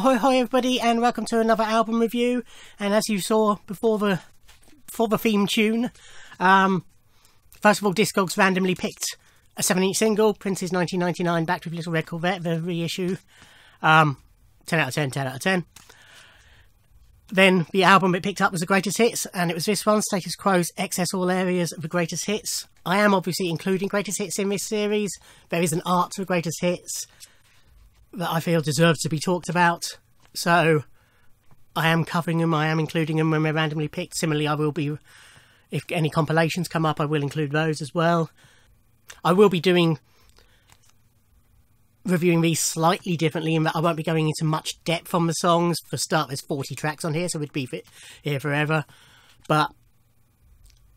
Ahoy, hoy, everybody, and welcome to another album review. And as you saw before the before the theme tune, um, first of all, Discogs randomly picked a seven-inch single, Prince's 1999 Back with Little Red Corvette, the reissue. Um, 10 out of 10, 10 out of 10. Then the album it picked up was the greatest hits, and it was this one, Status Quo's XS All Areas of the Greatest Hits. I am obviously including greatest hits in this series. There is an art to the greatest hits that I feel deserves to be talked about. So I am covering them, I am including them when they're randomly picked. Similarly, I will be, if any compilations come up, I will include those as well. I will be doing reviewing these slightly differently in that I won't be going into much depth on the songs. For start, there's 40 tracks on here, so we'd be here forever. But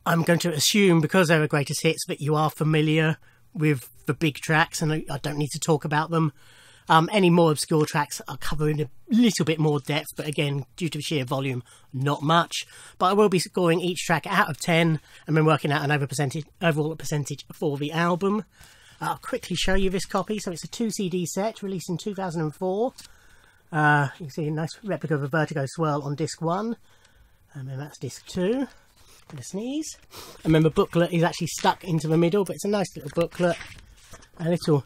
I'm going to assume, because they're the greatest hits, that you are familiar with the big tracks and I don't need to talk about them. Um, any more obscure tracks I'll cover in a little bit more depth, but again, due to sheer volume, not much. But I will be scoring each track out of 10 and then working out an over percentage, overall percentage for the album. I'll quickly show you this copy. So it's a two CD set released in 2004. Uh, you can see a nice replica of a Vertigo Swirl on disc one, and then that's disc two. And a sneeze. And then the booklet is actually stuck into the middle, but it's a nice little booklet. A little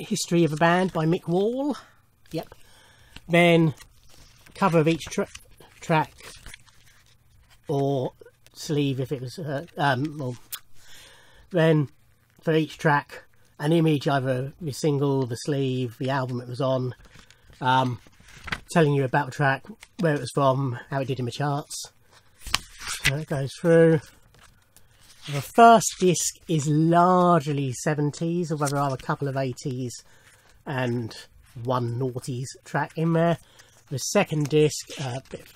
history of a band by Mick Wall. Yep. Then cover of each tra track or sleeve if it was uh, um, well, then for each track an image either the single the sleeve the album it was on um, telling you about the track where it was from how it did in the charts so it goes through the first disc is largely 70s although there are a couple of 80s and one noughties track in there the second disc uh, bit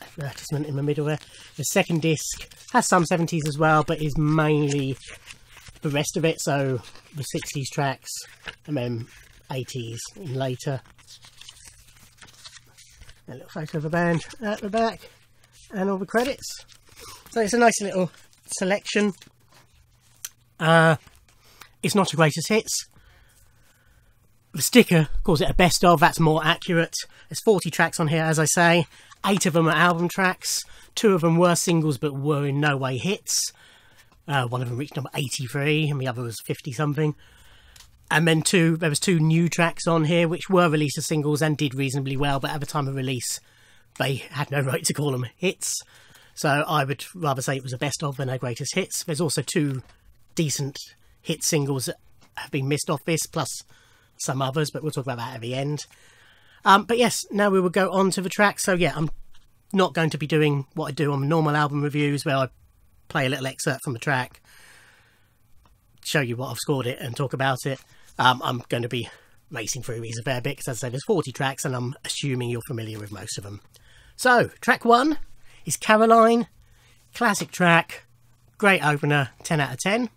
advertisement in the middle there the second disc has some 70s as well but is mainly the rest of it. So the 60s tracks and then 80s in later. A little photo of the band at the back and all the credits. So it's a nice little selection. Uh, it's not a greatest hits. The sticker calls it a best of, that's more accurate. There's 40 tracks on here, as I say. Eight of them are album tracks. Two of them were singles but were in no way hits. Uh, one of them reached number 83 and the other was 50 something. And then two, there was two new tracks on here which were released as singles and did reasonably well, but at the time of release, they had no right to call them hits. So I would rather say it was a best of than a greatest hits. There's also two decent hit singles that have been missed off this, plus some others, but we'll talk about that at the end. Um, but yes, now we will go on to the track. So yeah, I'm not going to be doing what I do on normal album reviews, where I play a little excerpt from the track, show you what I've scored it, and talk about it. Um, I'm going to be racing through these a fair bit because, as I say, there's 40 tracks, and I'm assuming you're familiar with most of them. So, track one is Caroline, classic track, great opener, 10 out of 10.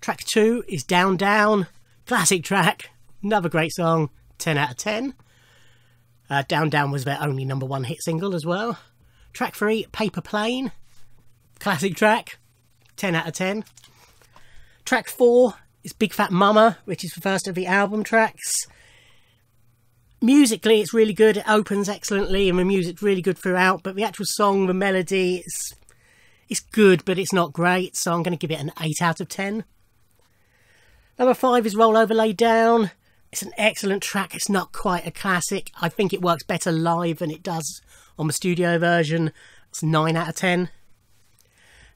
Track two is Down Down, classic track, another great song, 10 out of 10. Uh, Down Down was their only number one hit single as well. Track three, Paper Plane, Classic track, 10 out of 10. Track 4 is Big Fat Mama, which is the first of the album tracks. Musically, it's really good. It opens excellently, and the music's really good throughout. But the actual song, the melody, it's it's good, but it's not great. So I'm going to give it an 8 out of 10. Number 5 is Roll Over Lay Down. It's an excellent track. It's not quite a classic. I think it works better live than it does on the studio version. It's 9 out of 10.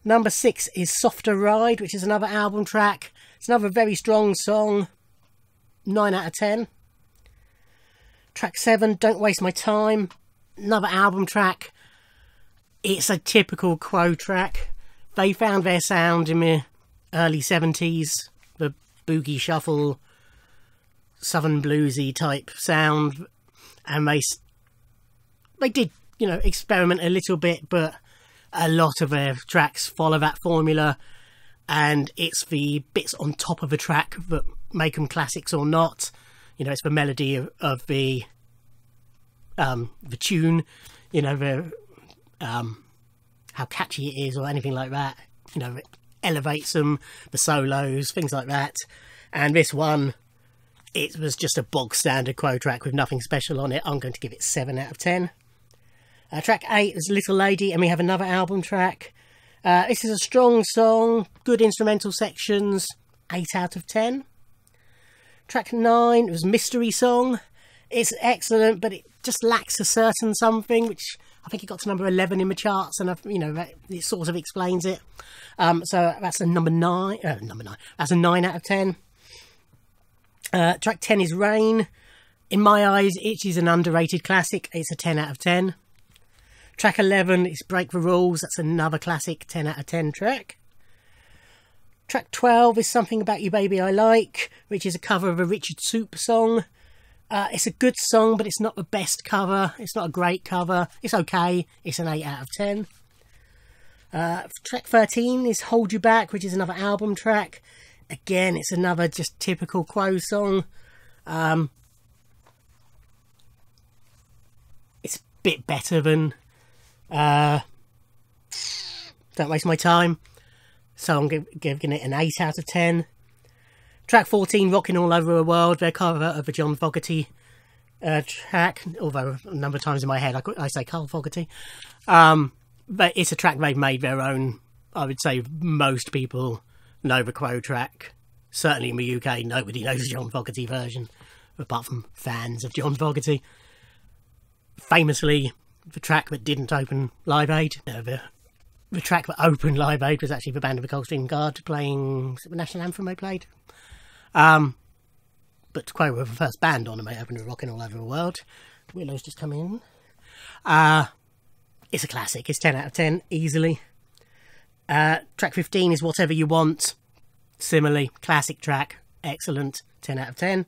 Number six is Softer Ride, which is another album track. It's another very strong song. 9 out of 10. Track 7, Don't Waste My Time. Another album track. It's a typical Quo track. They found their sound in the early 70s. The boogie shuffle, southern bluesy type sound. And they, they did, you know, experiment a little bit, but a lot of their tracks follow that formula, and it's the bits on top of a track that make them classics or not. You know, it's the melody of, of the um, the tune, you know, the um, how catchy it is, or anything like that. You know, it elevates them, the solos, things like that. And this one it was just a bog standard Quo track with nothing special on it. I'm going to give it 7 out of 10. Uh, track 8 is Little Lady, and we have another album track. Uh, this is a strong song, good instrumental sections, 8 out of 10. Track 9 was Mystery Song. It's excellent, but it just lacks a certain something, which I think it got to number 11 in the charts, and, I've, you know, it sort of explains it. Um, so that's a number 9. Uh, number 9. That's a 9 out of 10. Uh, track 10 is Rain. In my eyes, it is an underrated classic. It's a 10 out of 10. Track 11 is Break the Rules. That's another classic 10 out of 10 track. Track 12 is Something About You Baby I Like, which is a cover of a Richard Supa song. Uh, it's a good song, but it's not the best cover. It's not a great cover. It's okay. It's an 8 out of 10. Uh, track 13 is Hold You Back, which is another album track. Again, it's another just typical Quo song. Um, it's a bit better than uh, Don't Waste My Time. So I'm giving it an 8 out of 10. Track 14, Rocking All Over the World, their cover of a John Fogerty uh, track, although a number of times in my head I, I say Carl Fogerty. Um, but it's a track they've made their own. I would say most people know the Quo track. Certainly in the UK, nobody knows the John Fogerty version, apart from fans of John Fogerty. Famously, the track that didn't open Live Aid, uh, the, the track that opened Live Aid was actually the band of the Coldstream Guard playing the national anthem they played. Um, but Quo were the first band on and they opened Rocking All Over the World. Willow's just come in. Uh, it's a classic. It's 10 out of 10, easily. Uh, track 15 is Whatever You Want. Similarly, classic track. Excellent. 10 out of 10.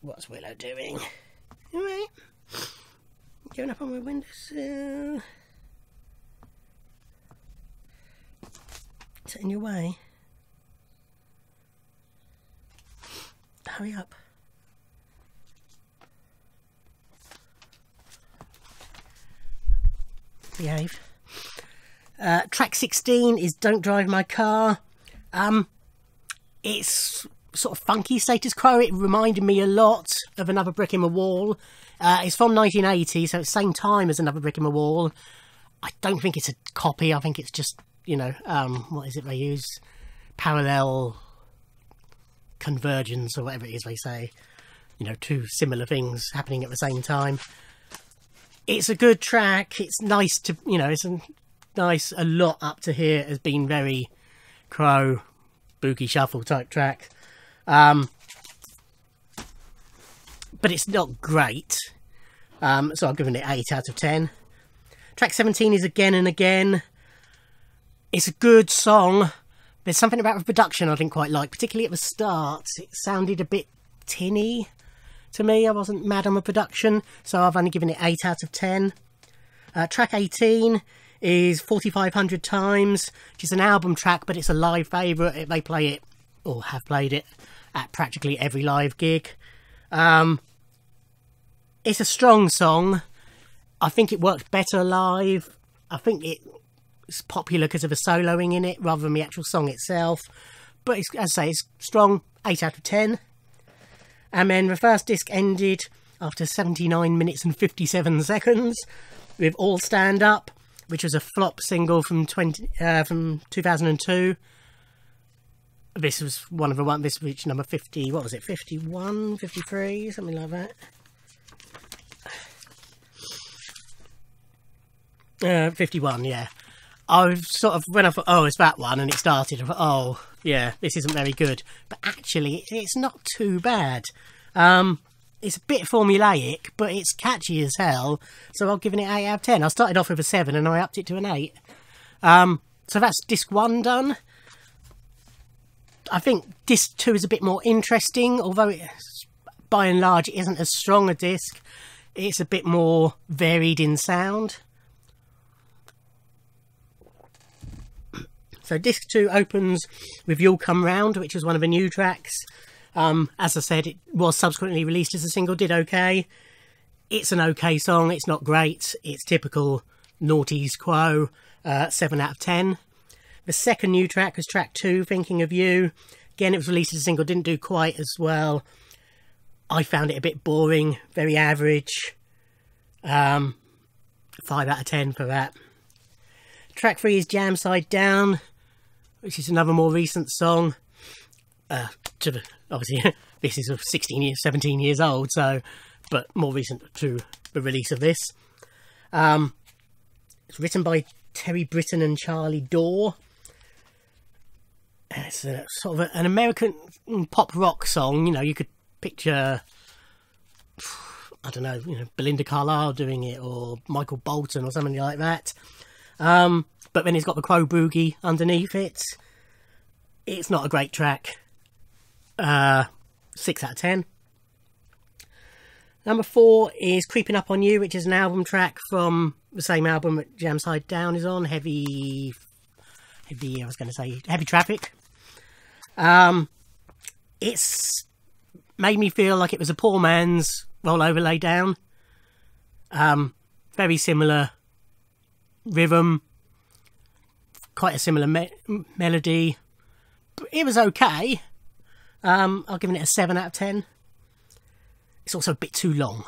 What's Willow doing? Alright. Going up on my windowsill. Is in your way? Hurry up. Behave. Uh, track 16 is Don't Drive My Car. Um, it's sort of funky status quo. It reminded me a lot of Another Brick in the Wall. Uh, it's from 1980, so it's same time as Another Brick in the Wall. I don't think it's a copy. I think it's just, you know, um, what is it they use? Parallel convergence or whatever it is they say. You know, two similar things happening at the same time. It's a good track. It's nice to, you know, it's a nice. A lot up to here has been very Quo, boogie shuffle type track. Um, but it's not great. Um, so I'm giving it 8 out of 10. Track 17 is Again and Again. It's a good song, there's something about the production I didn't quite like, particularly at the start. It sounded a bit tinny to me. I wasn't mad on the production, so I've only given it 8 out of 10. Uh, track 18 is 4500 Times, which is an album track, but it's a live favourite. They play it, or have played it, at practically every live gig. Um, it's a strong song. I think it worked better live. I think it it's popular because of the soloing in it rather than the actual song itself. But it's, as I say, it's strong, 8 out of 10. And then the first disc ended after 79 minutes and 57 seconds with All Stand Up, which was a flop single from 20 uh, from 2002. This was one of the one. This reached number 50. What was it? 51, 53, something like that. Uh, 51, yeah. I sort of when I thought, oh, it's that one, and it started. I thought, oh, yeah, this isn't very good. But actually, it's not too bad. Um, it's a bit formulaic, but it's catchy as hell. So I'm giving it eight out of ten. I started off with a seven, and I upped it to an eight. Um, so that's disc one done. I think disc two is a bit more interesting, although it, by and large it isn't as strong a disc. It's a bit more varied in sound. So disc two opens with You'll Come Round, which is one of the new tracks. Um, as I said, it was subsequently released as a single, did okay. It's an okay song, it's not great, it's typical noughties quo, uh, 7 out of 10. The second new track was track 2, Thinking of You. Again, it was released as a single, didn't do quite as well. I found it a bit boring, very average. Um, 5 out of 10 for that. Track 3 is Jam Side Down, which is another more recent song. Uh, to the, obviously, this is 16 years, 17 years old, so, but more recent to the release of this. Um, it's written by Terry Britten and Charlie Dore. It's a, sort of a, an American pop rock song. You know, you could picture, I don't know, you know, Belinda Carlisle doing it or Michael Bolton or something like that. Um, but then it's got the Quo Boogie underneath it. It's not a great track. Uh, 6 out of 10. Number four is Creeping Up On You, which is an album track from the same album that Jam Side Down is on, Heavy... Heavy, I was going to say, Heavy Traffic. Um, it's made me feel like it was a poor man's Roll Over Lay Down. Um, very similar rhythm, quite a similar me melody. It was okay. Um, I'll give it a 7 out of 10. It's also a bit too long.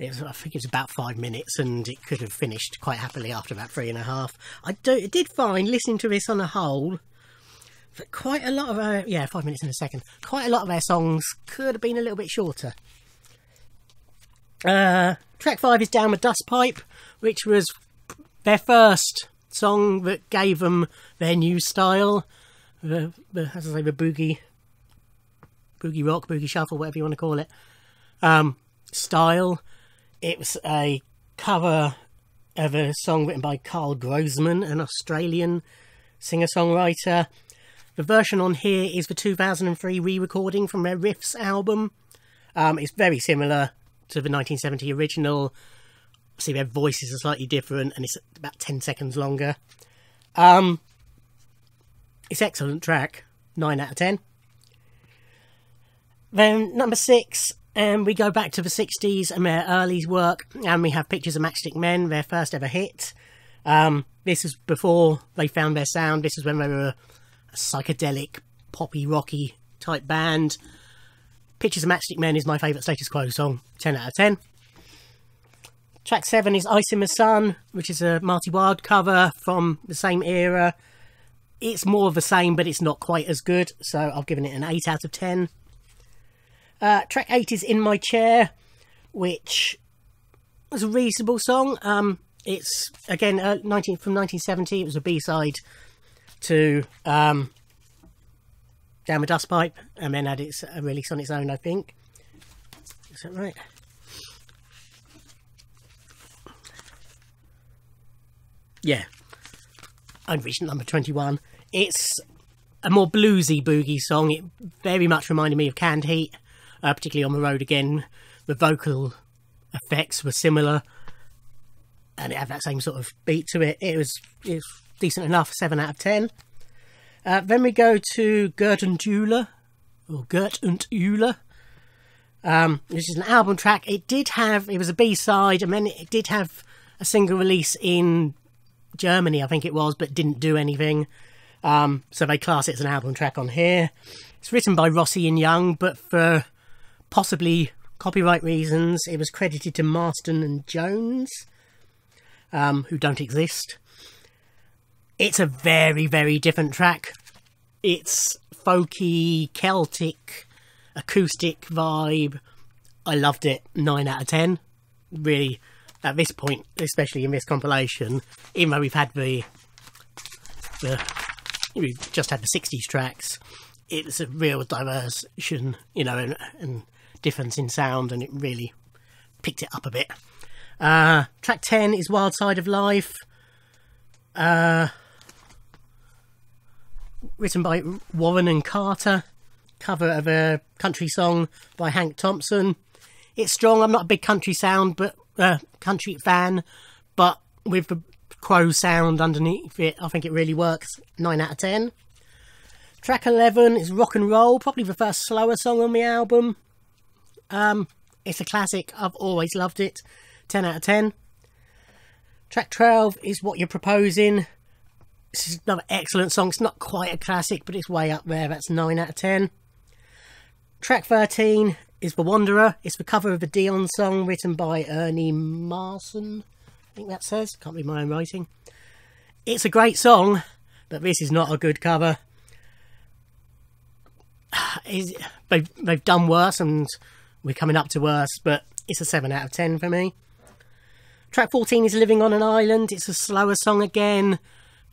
Was, I think it was about five minutes and it could have finished quite happily after about three and a half. I do, did find, listening to this on a whole, that quite a lot of our, yeah, five minutes in a second, quite a lot of our songs could have been a little bit shorter. Uh, track five is Down the Dustpipe, which was their first song that gave them their new style. The, the as I say, the boogie boogie rock, boogie shuffle, whatever you want to call it, um, style. It was a cover of a song written by Carl Groszmann, an Australian singer-songwriter. The version on here is the 2003 re-recording from their Riffs album. Um, it's very similar to the 1970 original. See, their voices are slightly different, and it's about 10 seconds longer. Um, it's excellent track, 9 out of 10. Then number six, and we go back to the 60s and their early work, and we have Pictures of Matchstick Men, their first ever hit. Um, this is before they found their sound. This is when they were a psychedelic, poppy, rocky type band. Pictures of Matchstick Men is my favourite status quo song, 10 out of 10. Track 7 is Ice in the Sun, which is a Marty Wilde cover from the same era. It's more of the same, but it's not quite as good, so I've given it an 8 out of 10. Uh, track 8 is In My Chair, which was a reasonable song. Um, it's, again, uh, 19, from 1970. It was a B-side to um, Down the Dustpipe, and then had its a release on its own, I think. Is that right? Yeah. I've reached number 21. It's a more bluesy boogie song. It very much reminded me of Canned Heat uh, particularly on the road again. The vocal effects were similar, and it had that same sort of beat to it. It was it was decent enough, seven out of ten. Uh, then we go to Gerdundula, or Gerdundula. Um, this is an album track. It did have, it was a B-side, and then it did have a single release in Germany, I think it was, but didn't do anything. Um, so they class it as an album track on here. It's written by Rossi and Young, but for possibly copyright reasons, it was credited to Marston and Jones, um, who don't exist. It's a very, very different track. It's folky, Celtic, acoustic vibe. I loved it. 9 out of 10. Really, at this point, especially in this compilation, even though we've had the, the we've just had the 60s tracks, it's a real diversion, you know, and, and difference in sound and it really picked it up a bit. Uh, track 10 is Wild Side of Life. Uh, written by Warren and Carter. Cover of a country song by Hank Thompson. It's strong. I'm not a big country sound, but uh, country fan, but with the Quo sound underneath it, I think it really works. 9 out of 10. Track 11 is Rock and Roll, probably the first slower song on the album. Um, it's a classic. I've always loved it. 10 out of 10. Track 12 is What You're Proposing. This is another excellent song. It's not quite a classic, but it's way up there. That's 9 out of 10. Track 13 is The Wanderer. It's the cover of a Dion song written by Ernie Marson. I think that says. Can't read my own writing. It's a great song, but this is not a good cover. they've, they've done worse and we're coming up to worse, but it's a 7 out of 10 for me. Track 14 is Living on an Island. It's a slower song again.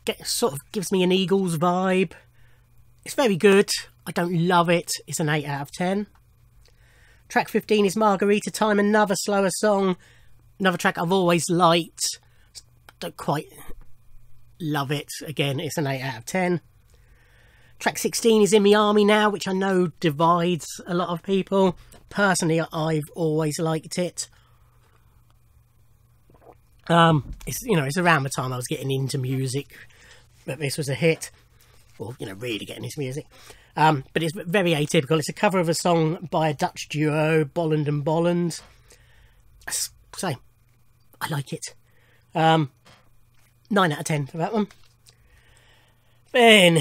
Get, sort of gives me an Eagles vibe. It's very good. I don't love it. It's an 8 out of 10. Track 15 is Margarita Time, another slower song. Another track I've always liked. Don't quite love it. Again, it's an 8 out of 10. Track 16 is In the Army Now, which I know divides a lot of people. Personally, I've always liked it. Um, it's you know it's around the time I was getting into music that this was a hit, or you know really getting his music. Um, but it's very atypical. It's a cover of a song by a Dutch duo, Bolland and Bolland. So, I like it. Um, 9 out of 10 for that one. Then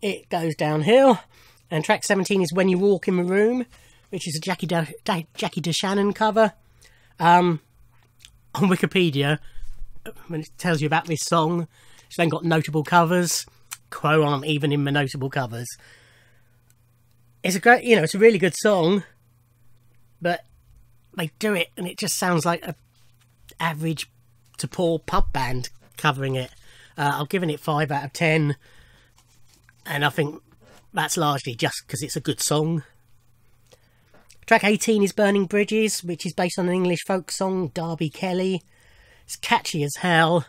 it goes downhill, and track 17 is When You Walk in the Room, which is a Jackie, De- De- Jackie DeShannon cover. Um, on Wikipedia, when it tells you about this song, it's then got notable covers. Quo aren't even in the notable covers. It's a great, you know, it's a really good song, but they do it and it just sounds like a average to poor pub band covering it. Uh, I've given it 5 out of 10, and I think that's largely just because it's a good song. Track 18 is Burning Bridges, which is based on an English folk song, Darby Kelly. It's catchy as hell.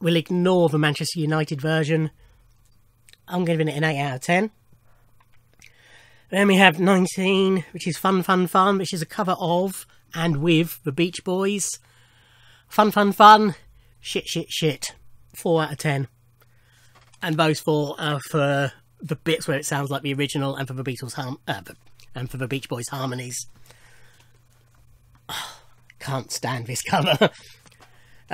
We'll ignore the Manchester United version. I'm giving it an 8 out of 10. Then we have 19, which is Fun Fun Fun, which is a cover of and with the Beach Boys. Fun Fun Fun, shit shit shit. 4 out of 10. And those four are for the bits where it sounds like the original and for the Beatles uh, and for the Beach Boys harmonies. Oh, can't stand this cover.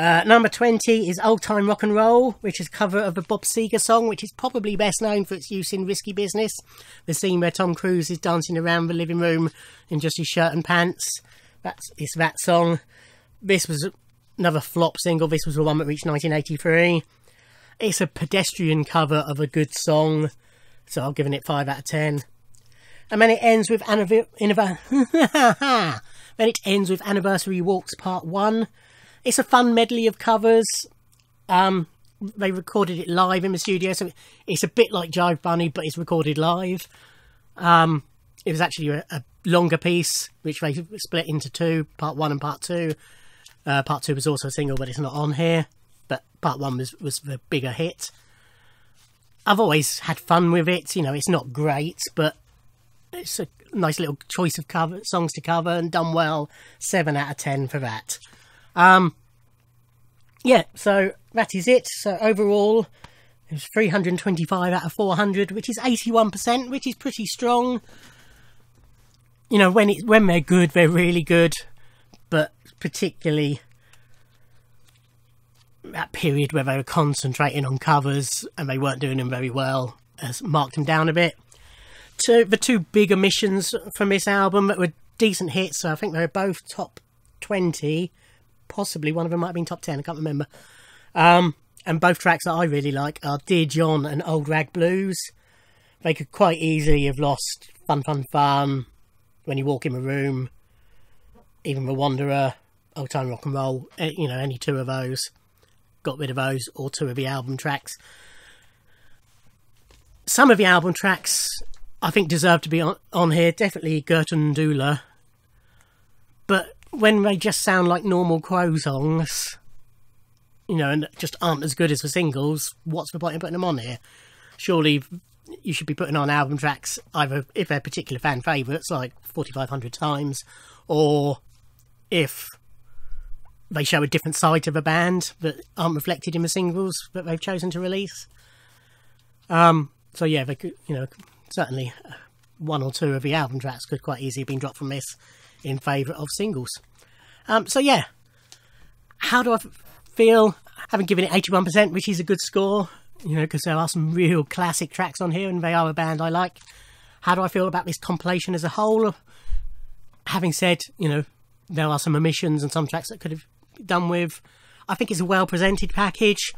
Uh, number 20 is Old Time Rock and Roll, which is a cover of a Bob Seger song, which is probably best known for its use in Risky Business. The scene where Tom Cruise is dancing around the living room in just his shirt and pants. That's it's that song. This was another flop single. This was the one that reached 1983. It's a pedestrian cover of a good song, so I've given it 5 out of 10. And then it ends with Anniv- then it ends with Anniversary Waltz Part 1 it's a fun medley of covers. Um, they recorded it live in the studio, so it's a bit like Jive Bunny, but it's recorded live. Um, it was actually a, a, longer piece, which they split into two, part one and part two. Uh, part two was also a single, but it's not on here. But part one was, was the bigger hit. I've always had fun with it. You know, it's not great, but it's a nice little choice of cover songs to cover and done well. Seven out of ten for that. Um, yeah, so that is it. So overall, it was 325 out of 400, which is 81%, which is pretty strong. You know, when it when they're good, they're really good, but particularly that period where they were concentrating on covers and they weren't doing them very well has marked them down a bit. So the two big omissions from this album that were decent hits, so I think they were both top 20 possibly one of them might have been top 10, I can't remember. Um, and both tracks that I really like are Dear John and Old Rag Blues. They could quite easily have lost Fun Fun Fun, When You Walk in the Room, even The Wanderer, Old Time Rock and Roll, eh, you know, any two of those. Got rid of those, or two of the album tracks. Some of the album tracks I think deserve to be on, on here. Definitely Gerdundula. But when they just sound like normal Quo songs, you know, and just aren't as good as the singles, what's the point in putting them on here? Surely you should be putting on album tracks either if they're particular fan favourites, like 4,500 times, or if they show a different side of a band that aren't reflected in the singles that they've chosen to release. Um, so yeah, they could, you know, certainly one or two of the album tracks could quite easily have been dropped from this in favour of singles. Um, so yeah, how do I feel? Having given it 81%, which is a good score, you know, because there are some real classic tracks on here and they are a band I like. How do I feel about this compilation as a whole? Having said, you know, there are some omissions and some tracks that could have done with. I think it's a well presented package.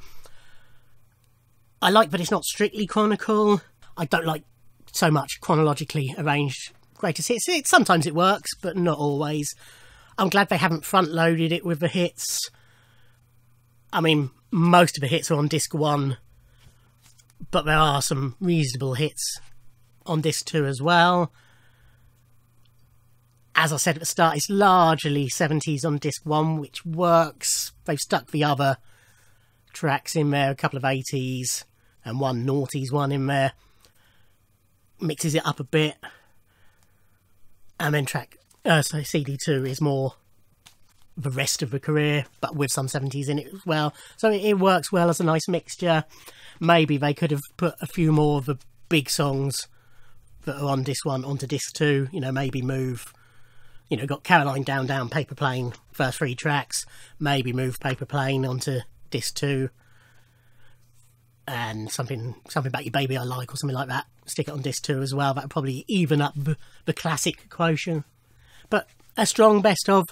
I like that it's not strictly chronicle. I don't like so much chronologically arranged greatest hits. It, sometimes it works, but not always. I'm glad they haven't front loaded it with the hits. I mean, most of the hits are on disc one, but there are some reasonable hits on disc two as well. As I said at the start, it's largely 70s on disc one, which works. They've stuck the other tracks in there, a couple of 80s and one noughties one in there. Mixes it up a bit. And then track, uh, so CD2 is more the rest of the career, but with some 70s in it as well. So it, it works well as a nice mixture. Maybe they could have put a few more of the big songs that are on disc one onto disc two. You know, maybe move. You know, got Caroline Down Down Paper Plane first three tracks. Maybe move Paper Plane onto disc two, and something something about your baby I like or something like that. Stick it on disc two as well. That would probably even up the, the classic quotient. But a strong best of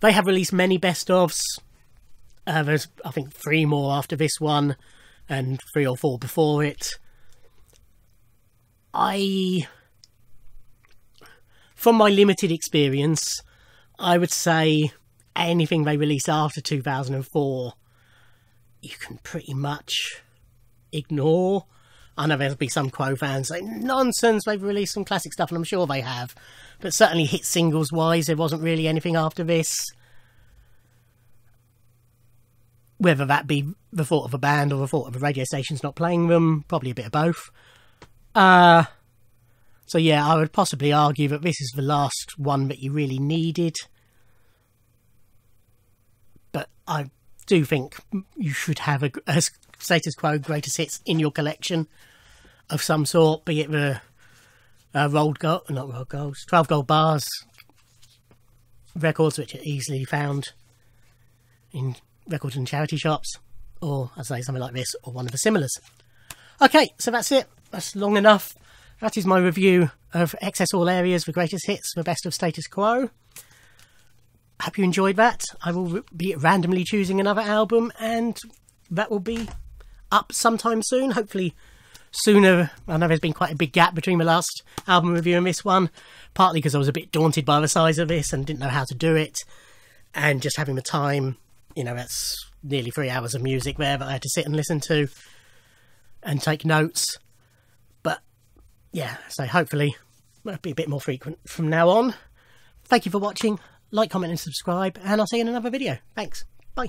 they have released many best ofs. Uh, there's, I think, three more after this one, and three or four before it. I, from my limited experience, I would say anything they release after 2004, you can pretty much ignore. I know there'll be some Quo fans saying, nonsense, they've released some classic stuff, and I'm sure they have. But certainly hit singles wise, there wasn't really anything after this. Whether that be the fault of a band or the fault of the radio stations not playing them, probably a bit of both. Uh, so yeah, I would possibly argue that this is the last one that you really needed. But I do think you should have a, a status quo greatest hits in your collection of some sort, be it the uh, rolled gold, not rolled golds, 12 gold bars records which are easily found in record and charity shops, or I say, something like this, or one of the similars. Okay, so that's it. That's long enough. That is my review of XS All Areas, the greatest hits, the best of status quo. Hope you enjoyed that. I will be randomly choosing another album, and that will be up sometime soon. Hopefully, sooner. I know there's been quite a big gap between the last album review and this one, partly because I was a bit daunted by the size of this and didn't know how to do it, and just having the time. You know, that's nearly three hours of music there that I had to sit and listen to and take notes. But yeah, so hopefully it'll be a bit more frequent from now on. Thank you for watching. Like, comment, and subscribe, and I'll see you in another video. Thanks. Bye.